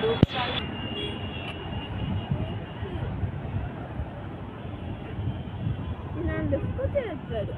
なんで不可ってやってる